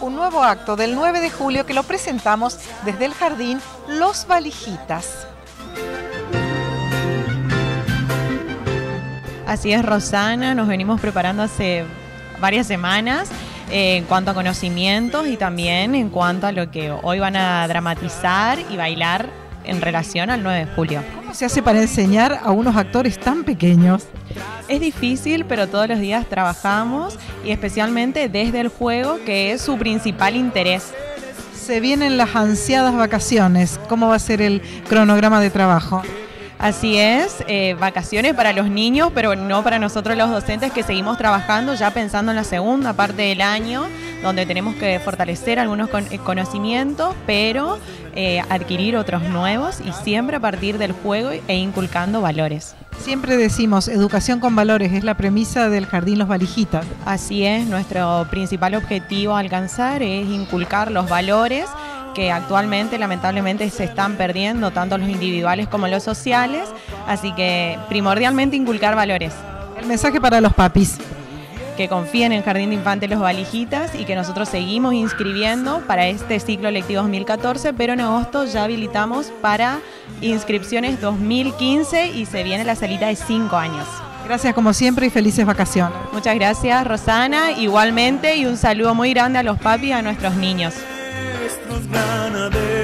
un nuevo acto del 9 de julio que lo presentamos desde el jardín Los Valijitas. Así es, Rosana, nos venimos preparando hace varias semanas eh, en cuanto a conocimientos y también en cuanto a lo que hoy van a dramatizar y bailar en relación al 9 de julio. ¿Cómo se hace para enseñar a unos actores tan pequeños? Es difícil, pero todos los días trabajamos y especialmente desde el juego, que es su principal interés. Se vienen las ansiadas vacaciones. ¿Cómo va a ser el cronograma de trabajo? Así es, eh, vacaciones para los niños, pero no para nosotros los docentes que seguimos trabajando ya pensando en la segunda parte del año, donde tenemos que fortalecer algunos eh, conocimientos, pero eh, adquirir otros nuevos y siempre a partir del juego e inculcando valores. Siempre decimos, educación con valores es la premisa del Jardín Los Valijitas. Así es, nuestro principal objetivo a alcanzar es inculcar los valores que actualmente lamentablemente se están perdiendo, tanto los individuales como los sociales, así que primordialmente inculcar valores. El mensaje para los papis. Que confíen en Jardín de Infantes Los Valijitas y que nosotros seguimos inscribiendo para este ciclo lectivo 2014, pero en agosto ya habilitamos para inscripciones 2015 y se viene la salida de 5 años. Gracias como siempre y felices vacaciones. Muchas gracias Rosana, igualmente y un saludo muy grande a los papis y a nuestros niños. nuestros ganaderos.